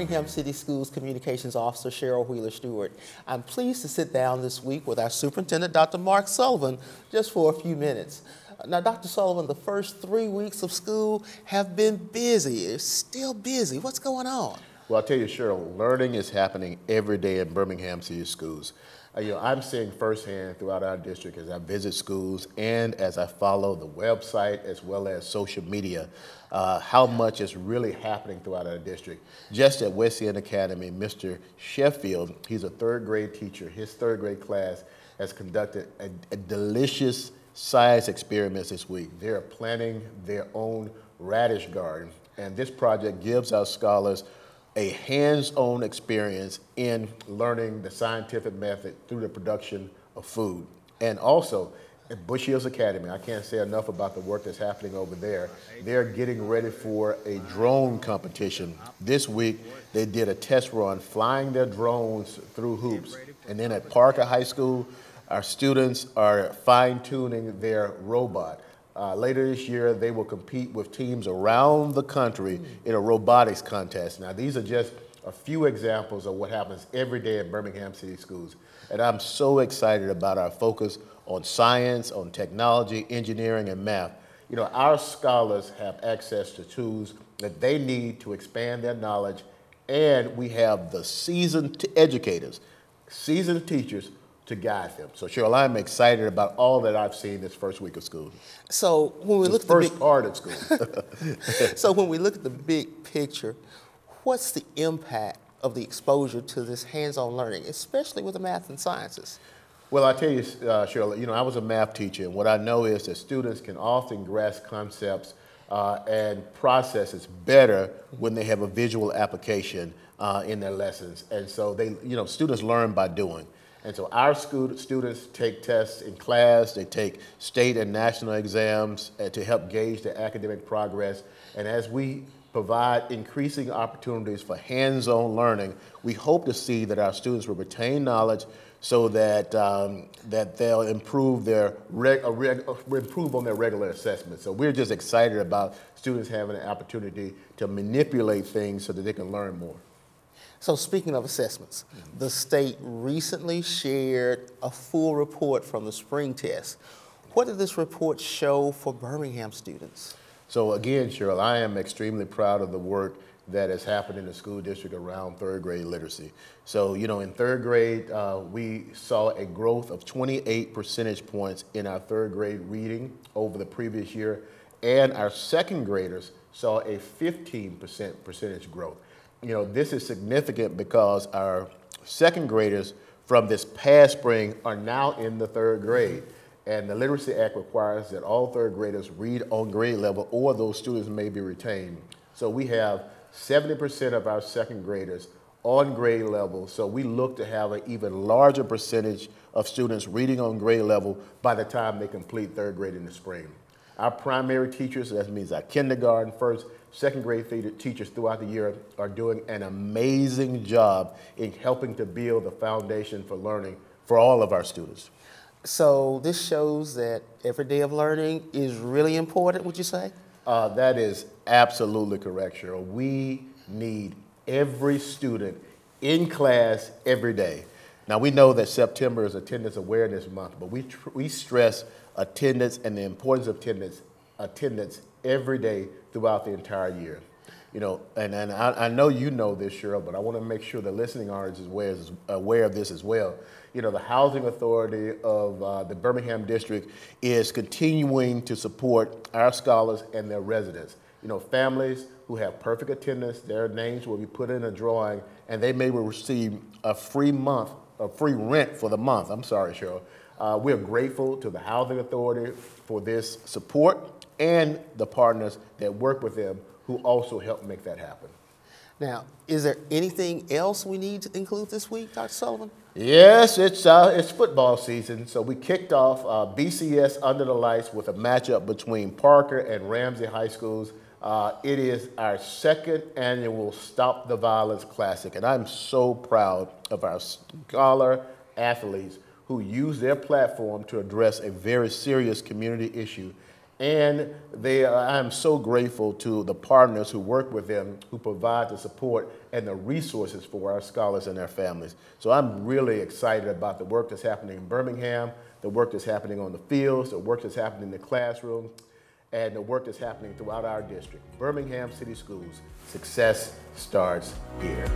Birmingham City Schools Communications Officer Cheryl Wheeler Stewart. I'm pleased to sit down this week with our Superintendent, Dr. Mark Sullivan, just for a few minutes. Now, Dr. Sullivan, the first three weeks of school have been busy. It's still busy. What's going on? Well, I'll tell you, Cheryl, learning is happening every day in Birmingham City Schools. Uh, you know, I'm seeing firsthand throughout our district as I visit schools and as I follow the website as well as social media, uh, how much is really happening throughout our district. Just at West End Academy, Mr. Sheffield, he's a third grade teacher. His third grade class has conducted a, a delicious science experiments this week. They're planting their own radish garden, and this project gives our scholars a hands-on experience in learning the scientific method through the production of food. And also, at Bush Hills Academy, I can't say enough about the work that's happening over there. They're getting ready for a drone competition. This week, they did a test run flying their drones through hoops. And then at Parker High School, our students are fine tuning their robot. Uh, later this year, they will compete with teams around the country in a robotics contest. Now, these are just a few examples of what happens every day at Birmingham City Schools. And I'm so excited about our focus on science, on technology, engineering, and math. You know, our scholars have access to tools that they need to expand their knowledge, and we have the seasoned educators, seasoned teachers to guide them. So Cheryl, I'm excited about all that I've seen this first week of school. So when we look at the first big, part of school. so when we look at the big picture, what's the impact of the exposure to this hands-on learning, especially with the math and sciences? Well, I tell you, uh, Cheryl, you know, I was a math teacher, and what I know is that students can often grasp concepts uh, and processes better when they have a visual application uh, in their lessons. And so they, you know, students learn by doing. And so our students take tests in class, they take state and national exams uh, to help gauge their academic progress. And as we provide increasing opportunities for hands-on learning, we hope to see that our students will retain knowledge so that, um, that they'll improve, their uh, uh, improve on their regular assessment. So we're just excited about students having an opportunity to manipulate things so that they can learn more. So speaking of assessments, the state recently shared a full report from the spring test. What did this report show for Birmingham students? So again, Cheryl, I am extremely proud of the work that has happened in the school district around third grade literacy. So, you know, in third grade, uh, we saw a growth of 28 percentage points in our third grade reading over the previous year, and our second graders saw a 15% percentage growth you know, this is significant because our second graders from this past spring are now in the third grade. And the Literacy Act requires that all third graders read on grade level or those students may be retained. So we have 70% of our second graders on grade level. So we look to have an even larger percentage of students reading on grade level by the time they complete third grade in the spring. Our primary teachers, that means our kindergarten, first, second grade teachers throughout the year are doing an amazing job in helping to build the foundation for learning for all of our students. So this shows that every day of learning is really important, would you say? Uh, that is absolutely correct, Cheryl. We need every student in class every day. Now we know that September is Attendance Awareness Month, but we, we stress attendance and the importance of attendance, attendance every day throughout the entire year. You know, and, and I, I know you know this, Cheryl, but I want to make sure the listening audience is aware, is aware of this as well. You know, the Housing Authority of uh, the Birmingham District is continuing to support our scholars and their residents. You know, families who have perfect attendance, their names will be put in a drawing, and they may receive a free month, a free rent for the month. I'm sorry, Cheryl. Uh, we're grateful to the Housing Authority for this support and the partners that work with them who also help make that happen. Now, is there anything else we need to include this week, Dr. Sullivan? Yes, it's uh, it's football season, so we kicked off uh, BCS Under the Lights with a matchup between Parker and Ramsey High Schools. Uh, it is our second annual Stop the Violence Classic, and I'm so proud of our scholar athletes who use their platform to address a very serious community issue And they, I am so grateful to the partners who work with them, who provide the support and the resources for our scholars and their families. So I'm really excited about the work that's happening in Birmingham, the work that's happening on the fields, the work that's happening in the classroom, and the work that's happening throughout our district. Birmingham City Schools, success starts here.